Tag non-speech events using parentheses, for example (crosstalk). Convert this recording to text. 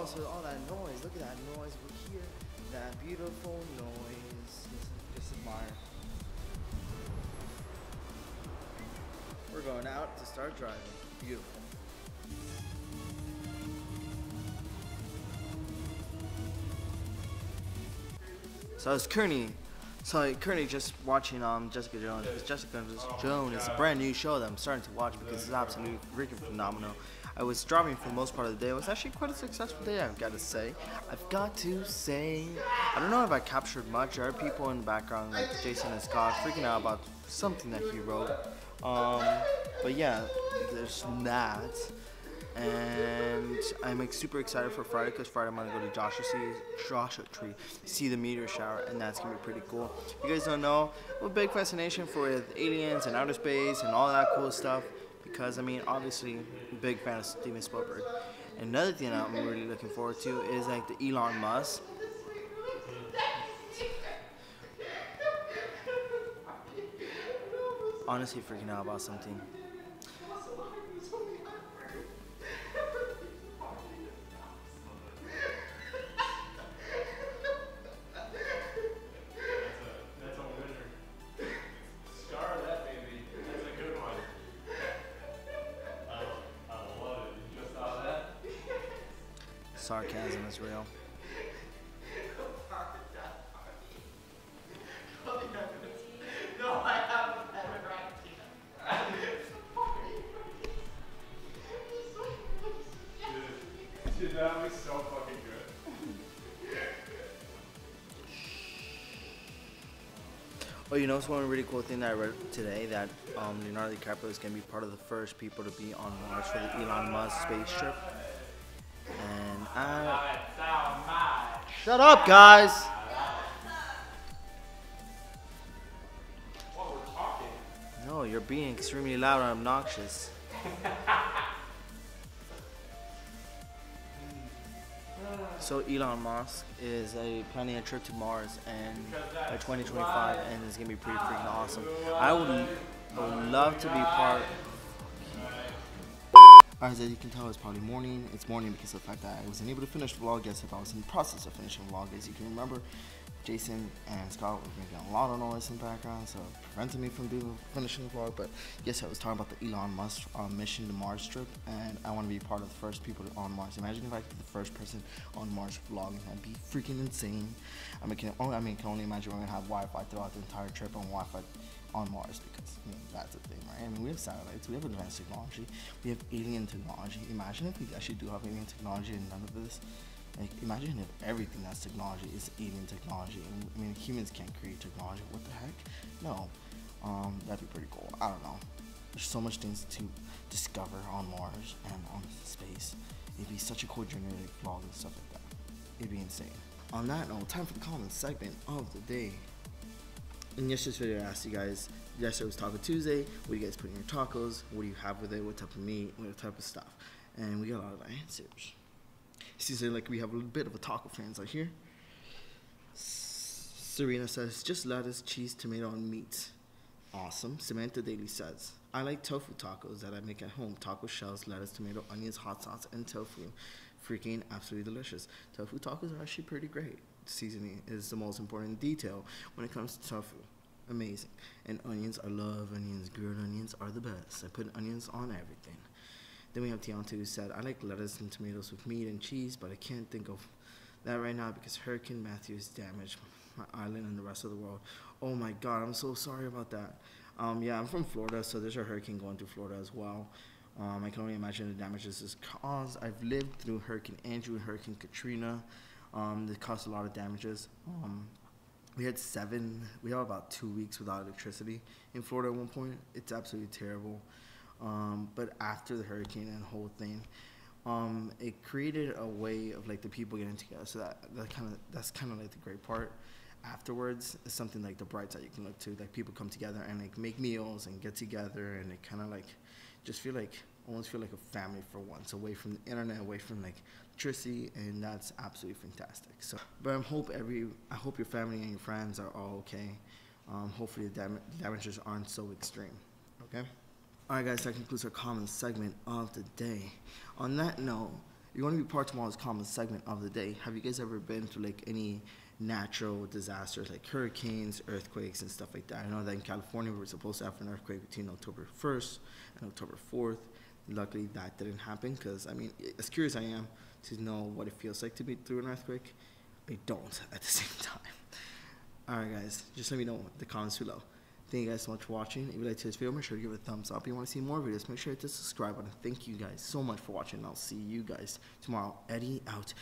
go. So all that noise, look at that noise over here. That beautiful noise. Just, just admire. We're going out to start driving. Beautiful. So it's Kearney. So currently just watching um Jessica Jones. Because Jessica Jones is a brand new show that I'm starting to watch because it's absolutely freaking phenomenal. I was driving for the most part of the day. It was actually quite a successful day, I've got to say. I've got to say, I don't know if I captured much. There are people in the background like Jason and Scott freaking out about something that he wrote. Um, but yeah, there's that. And I'm like, super excited for Friday because Friday I'm gonna go to Joshua, see, Joshua Tree, see the meteor shower, and that's gonna be pretty cool. If you guys don't know, I'm a big fascination for aliens and outer space and all that cool stuff because I mean, obviously, big fan of Steven Spielberg. Another thing I'm really looking forward to is like the Elon Musk. Honestly, freaking out about something. Sarcasm is real. Oh, you know, it's one really cool thing that I read today that um, Leonardo DiCaprio is going to be part of the first people to be on Mars for the Elon Musk spaceship. And I. Shut up, guys! No, you're being extremely loud and obnoxious. (laughs) So Elon Musk is a planning a trip to Mars and by 2025 and it's gonna be pretty freaking awesome. I would, I would love to be part. As you can tell, it's probably morning. It's morning because of the fact that I wasn't able to finish the vlog yesterday. I was in the process of finishing the vlog. As you can remember, Jason and Scott were making a lot of noise in the background, so it prevented me from doing finishing the vlog. But yes, I was talking about the Elon Musk uh, mission to Mars trip, and I want to be part of the first people on Mars. Imagine if I could be the first person on Mars vlogging. That'd be freaking insane. I mean, can, only, I mean, can only imagine we're gonna have Wi-Fi throughout the entire trip on Wi-Fi on Mars because I mean, I mean, we have satellites, we have advanced technology, we have alien technology. Imagine if we actually do have alien technology and none of this. Like, imagine if everything that's technology is alien technology. I mean, humans can't create technology. What the heck? No. Um, that'd be pretty cool. I don't know. There's so much things to discover on Mars and on space. It'd be such a cool genetic vlog and stuff like that. It'd be insane. On that note, time for the comment segment of the day. In yesterday's video, I asked you guys, yesterday was Taco Tuesday, what do you guys put in your tacos? What do you have with it? What type of meat? What type of stuff? And we got a lot of answers. Seems like we have a little bit of a taco fans out here. Serena says, just lettuce, cheese, tomato, and meat. Awesome. Samantha Daly says, I like tofu tacos that I make at home. Taco shells, lettuce, tomato, onions, hot sauce, and tofu. Freaking absolutely delicious. Tofu tacos are actually pretty great. Seasoning is the most important detail when it comes to tofu. Amazing. And onions, I love onions. Grilled onions are the best. I put onions on everything. Then we have Tianta who said, I like lettuce and tomatoes with meat and cheese, but I can't think of that right now because Hurricane Matthew has damaged my island and the rest of the world. Oh my God, I'm so sorry about that. Um, yeah, I'm from Florida, so there's a hurricane going through Florida as well. Um, I can only imagine the damage this has caused. I've lived through Hurricane Andrew and Hurricane Katrina. Um, they caused a lot of damages. Um, we had seven, we have about two weeks without electricity in Florida at one point. It's absolutely terrible. Um, but after the hurricane and the whole thing, um, it created a way of like the people getting together. So that, that kind of that's kind of like the great part. Afterwards, is something like the bright side you can look to. Like people come together and like make meals and get together and they kind of like just feel like almost feel like a family for once, away from the internet, away from like electricity, and that's absolutely fantastic. So, but I hope every I hope your family and your friends are all okay. Um, hopefully the dam- damages aren't so extreme. Okay. Alright guys, that concludes our comment segment of the day. On that note, you're going to be part of tomorrow's common segment of the day. Have you guys ever been through like any natural disasters like hurricanes, earthquakes, and stuff like that? I know that in California we were supposed to have an earthquake between October 1st and October 4th. Luckily, that didn't happen because I mean, as curious I am to know what it feels like to be through an earthquake, I don't (laughs) at the same time. All right, guys, just let me know in the comments below. Thank you guys so much for watching. If you liked this video, make sure to give it a thumbs up. If you want to see more videos, make sure to subscribe button. Thank you guys so much for watching. I'll see you guys tomorrow. Eddy out.